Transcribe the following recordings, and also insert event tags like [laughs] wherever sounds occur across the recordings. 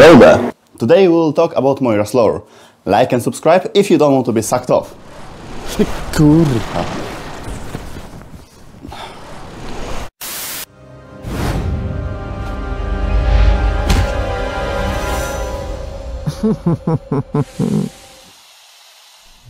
Hello there! Today we will talk about Moira's lore. Like and subscribe if you don't want to be sucked off. [laughs] Kurwa.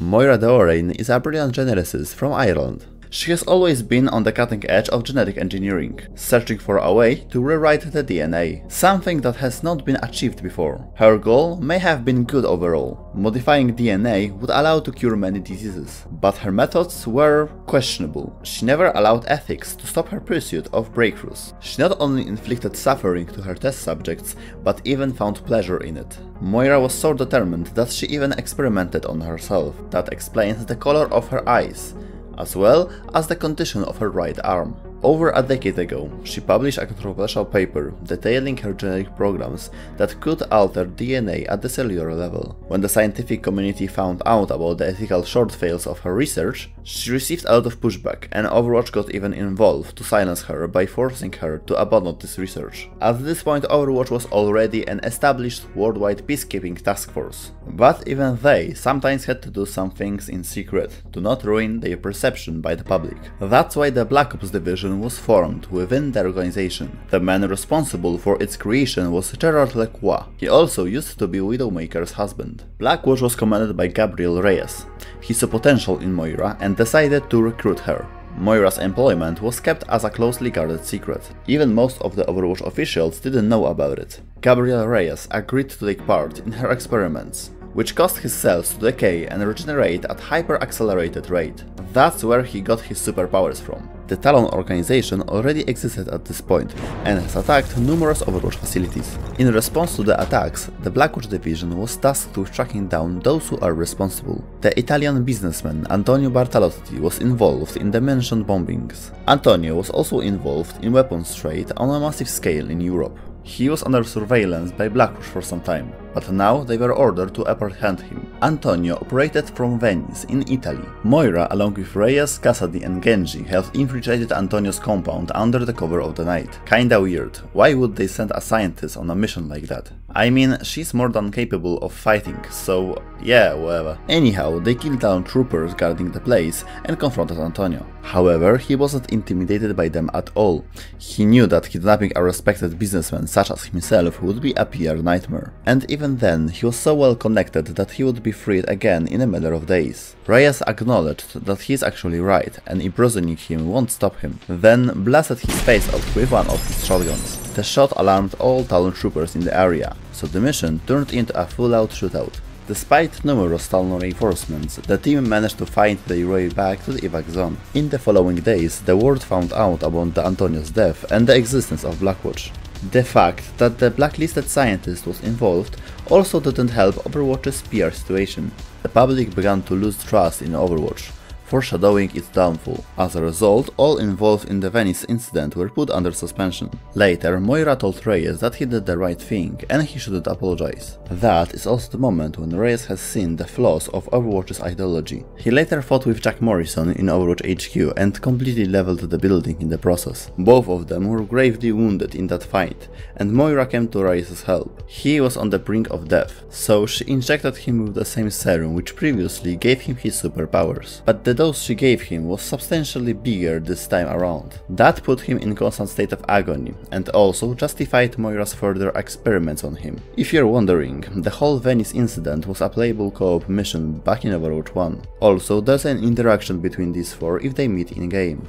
Moira Deoraine is a brilliant geneticist from Ireland. She has always been on the cutting edge of genetic engineering, searching for a way to rewrite the DNA, something that has not been achieved before. Her goal may have been good overall. Modifying DNA would allow to cure many diseases, but her methods were questionable. She never allowed ethics to stop her pursuit of breakthroughs. She not only inflicted suffering to her test subjects, but even found pleasure in it. Moira was so determined that she even experimented on herself. That explains the color of her eyes, as well as the condition of her right arm. Over a decade ago, she published a controversial paper detailing her genetic programs that could alter DNA at the cellular level. When the scientific community found out about the ethical shortfalls of her research, she received a lot of pushback, and Overwatch got even involved to silence her by forcing her to abandon this research. At this point, Overwatch was already an established worldwide peacekeeping task force, but even they sometimes had to do some things in secret to not ruin their perception by the public. That's why the Black Ops division was formed within the organization. The man responsible for its creation was Gerard Lacroix. He also used to be Widowmaker's husband. Blackwatch was commanded by Gabriel Reyes. He saw potential in Moira and decided to recruit her. Moira's employment was kept as a closely guarded secret. Even most of the Overwatch officials didn't know about it. Gabriel Reyes agreed to take part in her experiments, which caused his cells to decay and regenerate at hyper-accelerated rate. That's where he got his superpowers from. The Talon organization already existed at this point and has attacked numerous Overwatch facilities. In response to the attacks, the Blackwatch division was tasked with tracking down those who are responsible. The Italian businessman Antonio Bartalotti was involved in the mentioned bombings. Antonio was also involved in weapons trade on a massive scale in Europe. He was under surveillance by Blackwatch for some time, but now they were ordered to apprehend him. Antonio operated from Venice in Italy. Moira, along with Reyes, Cassidy and Genji, have infiltrated Antonio's compound under the cover of the night. Kinda weird. Why would they send a scientist on a mission like that? I mean, she's more than capable of fighting, so yeah, whatever. Anyhow, they killed down troopers guarding the place and confronted Antonio. However, he wasn't intimidated by them at all. He knew that kidnapping a respected businessman such as himself would be a pure nightmare. And even then, he was so well connected that he would be freed again in a matter of days. Reyes acknowledged that he is actually right, and imprisoning him won't stop him. Then blasted his face out with one of his shotguns. The shot alarmed all Talon troopers in the area, so the mission turned into a full-out shootout. Despite numerous Talon reinforcements, the team managed to find their way back to the evac zone. In the following days, the world found out about the Antonio's death and the existence of Blackwatch. The fact that the blacklisted scientist was involved also didn't help Overwatch's PR situation. The public began to lose trust in Overwatch, foreshadowing its downfall. As a result, all involved in the Venice incident were put under suspension. Later, Moira told Reyes that he did the right thing and he shouldn't apologize. That is also the moment when Reyes has seen the flaws of Overwatch's ideology. He later fought with Jack Morrison in Overwatch HQ and completely leveled the building in the process. Both of them were gravely wounded in that fight, and Moira came to Reyes' help. He was on the brink of death, so she injected him with the same serum which previously gave him his superpowers. But the dose she gave him was substantially bigger this time around. That put him in constant state of agony, and also justified Moira's further experiments on him. If you're wondering, the whole Venice incident was a playable co-op mission back in Overwatch 1. Also, there's an interaction between these four if they meet in-game.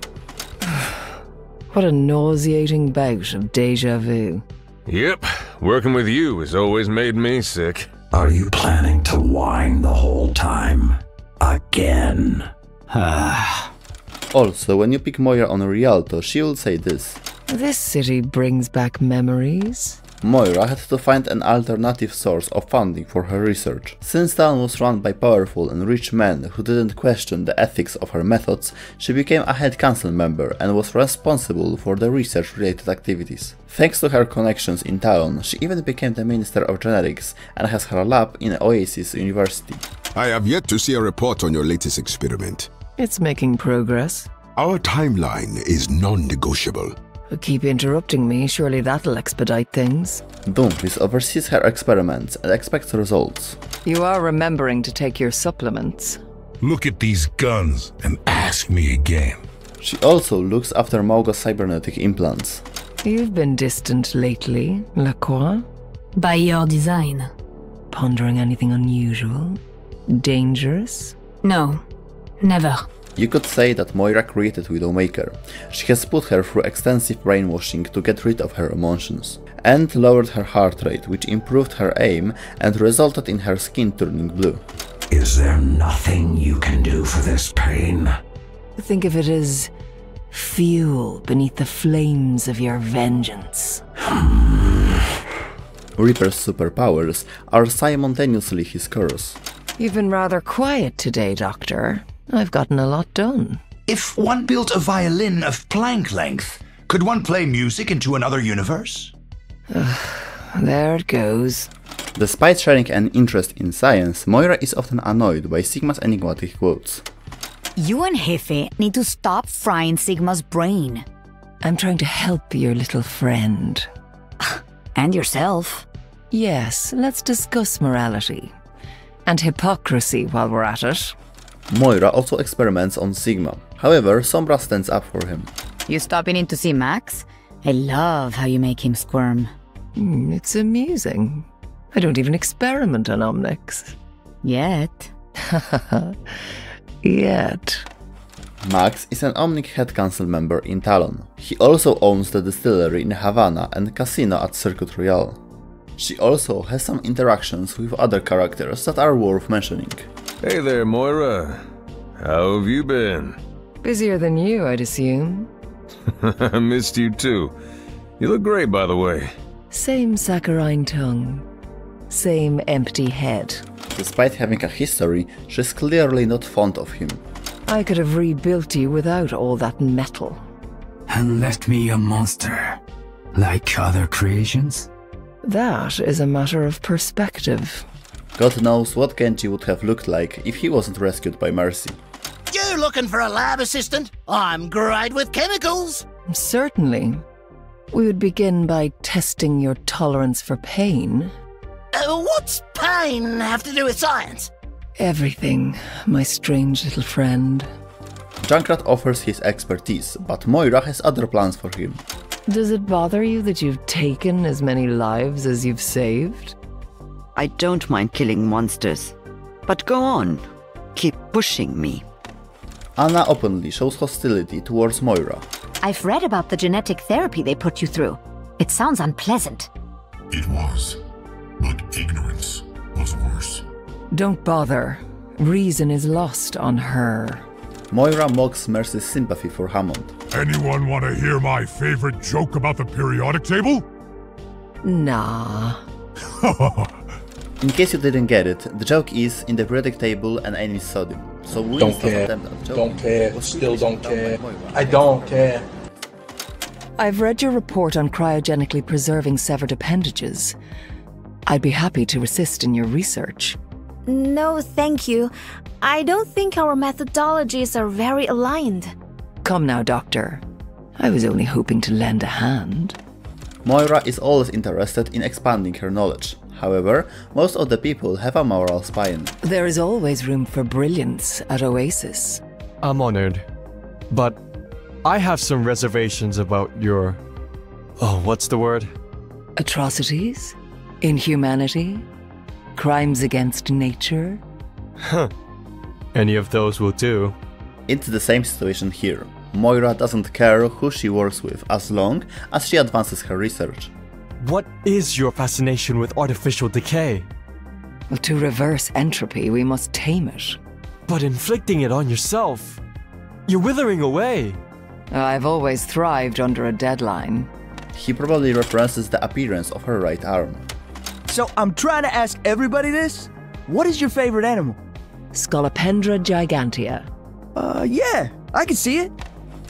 [sighs] What a nauseating bout of deja vu. Yep, working with you has always made me sick. Are you planning to whine the whole time? Again? [sighs] Also, when you pick Moira on Rialto, she will say this. This city brings back memories. Moira had to find an alternative source of funding for her research. Since town was run by powerful and rich men who didn't question the ethics of her methods, she became a head council member and was responsible for the research related activities. Thanks to her connections in town, she even became the Minister of Genetics and has her lab in Oasis University. I have yet to see a report on your latest experiment. It's making progress. Our timeline is non negotiable. Keep interrupting me, surely that'll expedite things. Doomfist oversees her experiments and expects results. You are remembering to take your supplements. Look at these guns and ask me again. She also looks after Mauga's cybernetic implants. You've been distant lately, Lacroix. By your design. Pondering anything unusual? Dangerous? No, never. You could say that Moira created Widowmaker. She has put her through extensive brainwashing to get rid of her emotions, and lowered her heart rate, which improved her aim and resulted in her skin turning blue. Is there nothing you can do for this pain? Think of it as fuel beneath the flames of your vengeance. Hmm. Reaper's superpowers are simultaneously his curse. You've been rather quiet today, Doctor. I've gotten a lot done. If one built a violin of Planck length, could one play music into another universe? [sighs] There it goes. Despite sharing an interest in science, Moira is often annoyed by Sigma's enigmatic quotes. You and Jefe need to stop frying Sigma's brain. I'm trying to help your little friend. [laughs] And yourself. Yes, let's discuss morality. And hypocrisy while we're at it. Moira also experiments on Sigma. However, Sombra stands up for him. You stopping in to see Max? I love how you make him squirm. Hmm, it's amusing. I don't even experiment on Omnics. Yet. [laughs] Yet. Max is an Omnic Head Council member in Talon. He also owns the distillery in Havana and casino at Circuit Royale. She also has some interactions with other characters that are worth mentioning. Hey there, Moira. How have you been? Busier than you, I'd assume. [laughs] I missed you too. You look great, by the way. Same saccharine tongue. Same empty head. Despite having a history, she's clearly not fond of him. I could have rebuilt you without all that metal. And left me a monster. Like other creations? That is a matter of perspective. God knows what Genji would have looked like if he wasn't rescued by Mercy. You looking for a lab assistant? I'm great with chemicals. Certainly. We would begin by testing your tolerance for pain. Uh, what's pain have to do with science? Everything, my strange little friend. Junkrat offers his expertise, but Moira has other plans for him. Does it bother you that you've taken as many lives as you've saved? I don't mind killing monsters. But go on. Keep pushing me. Ana openly shows hostility towards Moira. I've read about the genetic therapy they put you through. It sounds unpleasant. It was. But ignorance was worse. Don't bother. Reason is lost on her. Moira mocks Mercy's sympathy for Hammond. Anyone want to hear my favorite joke about the periodic table? Nah. [laughs] In case you didn't get it, the joke is in the periodic table an N is sodium. So we Don't care. Don't care. Still don't care. I don't care. I've read your report on cryogenically preserving severed appendages. I'd be happy to assist in your research. No, thank you. I don't think our methodologies are very aligned. Come now, Doctor. I was only hoping to lend a hand. Moira is always interested in expanding her knowledge. However, most of the people have a moral spine. There is always room for brilliance at Oasis. I'm honored. But I have some reservations about your. Oh, what's the word? Atrocities? Inhumanity? Crimes against nature? Huh. Any of those will do. It's the same situation here. Moira doesn't care who she works with as long as she advances her research. What is your fascination with artificial decay? Well, to reverse entropy, we must tame it. But inflicting it on yourself. You're withering away. I've always thrived under a deadline. He probably references the appearance of her right arm. So I'm trying to ask everybody this. What is your favorite animal? Scolopendra gigantea. Uh, yeah, I can see it.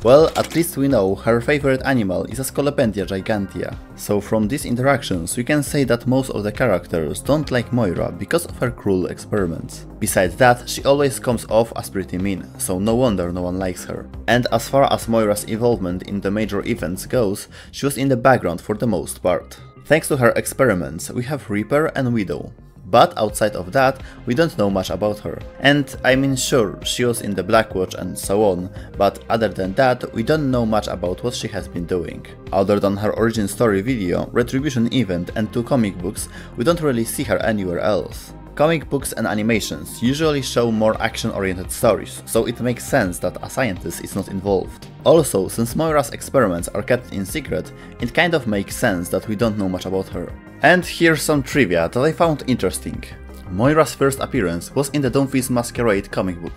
Well, at least we know her favorite animal is a Scolopendra gigantea. So from these interactions we can say that most of the characters don't like Moira because of her cruel experiments. Besides that, she always comes off as pretty mean, so no wonder no one likes her. And as far as Moira's involvement in the major events goes, she was in the background for the most part. Thanks to her experiments, we have Reaper and Widow. But outside of that, we don't know much about her. And I mean sure, she was in the Blackwatch and so on, but other than that, we don't know much about what she has been doing. Other than her origin story video, Retribution event and two comic books, we don't really see her anywhere else. Comic books and animations usually show more action-oriented stories, so it makes sense that a scientist is not involved. Also, since Moira's experiments are kept in secret, it kind of makes sense that we don't know much about her. And here's some trivia that I found interesting. Moira's first appearance was in the Doomfist Masquerade comic book.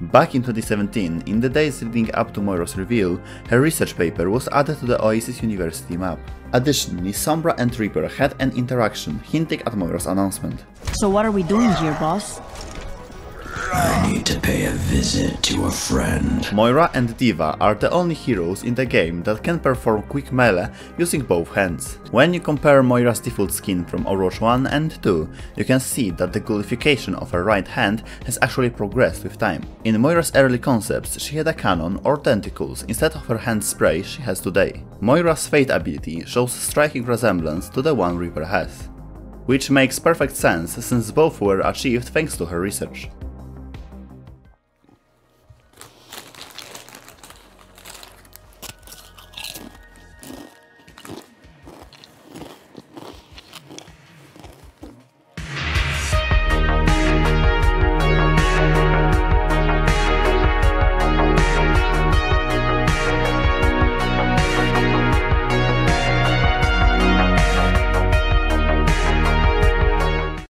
Back in 2017, in the days leading up to Moira's reveal, her research paper was added to the Oasis University map. Additionally, Sombra and Reaper had an interaction hinting at Moira's announcement. So what are we doing here, boss? I need to pay a visit to a friend. Moira and D.Va are the only heroes in the game that can perform quick melee using both hands. When you compare Moira's default skin from Overwatch 1 and 2, you can see that the gullification of her right hand has actually progressed with time. In Moira's early concepts, she had a cannon or tentacles instead of her hand spray she has today. Moira's Fade ability shows striking resemblance to the one Reaper has which makes perfect sense since both were achieved thanks to her research.